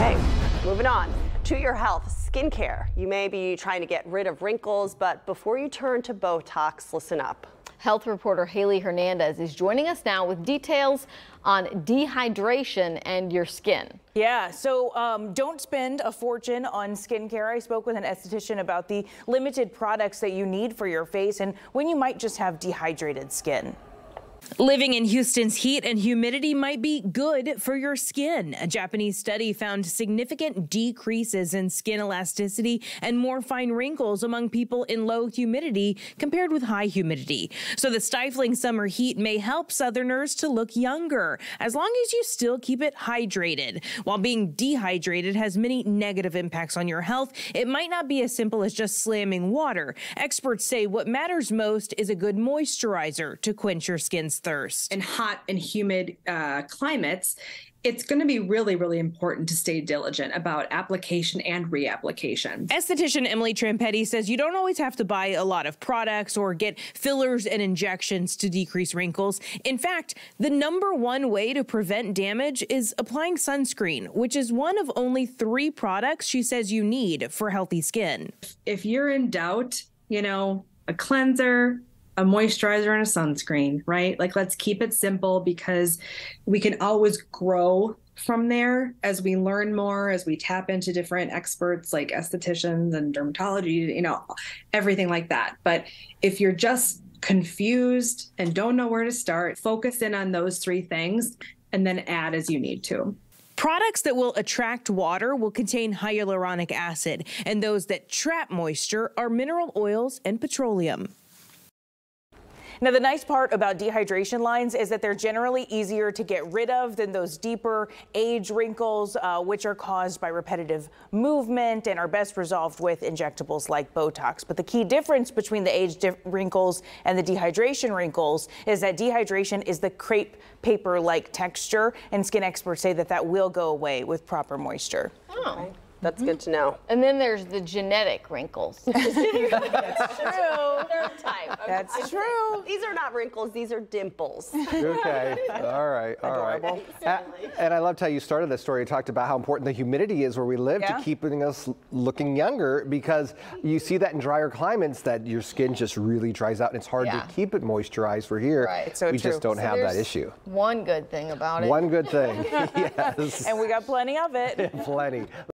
Okay, moving on to your health, skincare. You may be trying to get rid of wrinkles, but before you turn to Botox, listen up. Health reporter Haley Hernandez is joining us now with details on dehydration and your skin. Yeah, so um, don't spend a fortune on skincare. I spoke with an esthetician about the limited products that you need for your face and when you might just have dehydrated skin. Living in Houston's heat and humidity might be good for your skin. A Japanese study found significant decreases in skin elasticity and more fine wrinkles among people in low humidity compared with high humidity. So the stifling summer heat may help Southerners to look younger, as long as you still keep it hydrated. While being dehydrated has many negative impacts on your health, it might not be as simple as just slamming water. Experts say what matters most is a good moisturizer to quench your thirst. In hot and humid uh, climates, it's going to be really, really important to stay diligent about application and reapplication. Esthetician Emily Trampetti says you don't always have to buy a lot of products or get fillers and injections to decrease wrinkles. In fact, the number one way to prevent damage is applying sunscreen, which is one of only three products she says you need for healthy skin. If you're in doubt, you know, a cleanser, a moisturizer and a sunscreen, right? Like let's keep it simple because we can always grow from there as we learn more, as we tap into different experts like estheticians and dermatology, you know, everything like that. But if you're just confused and don't know where to start, focus in on those three things and then add as you need to. Products that will attract water will contain hyaluronic acid, and those that trap moisture are mineral oils and petroleum. Now, the nice part about dehydration lines is that they're generally easier to get rid of than those deeper age wrinkles, uh, which are caused by repetitive movement and are best resolved with injectables like Botox. But the key difference between the age wrinkles and the dehydration wrinkles is that dehydration is the crepe paper like texture, and skin experts say that that will go away with proper moisture. Oh. That's mm -hmm. good to know. And then there's the genetic wrinkles. That's true. Third type. Okay. That's true. These are not wrinkles, these are dimples. okay. All right. All Adorable. right. And I loved how you started this story. You talked about how important the humidity is where we live yeah. to keeping us looking younger because you see that in drier climates that your skin just really dries out and it's hard yeah. to keep it moisturized for here. Right. So we true. just don't so have that issue. One good thing about it. One good thing. yes. And we got plenty of it. plenty.